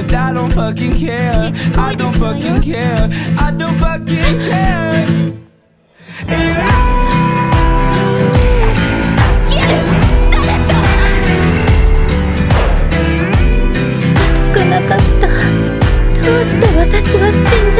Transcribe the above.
But I don't fucking care. I don't fucking care. I don't fucking care. And I Look up. どうして私は死んじゃ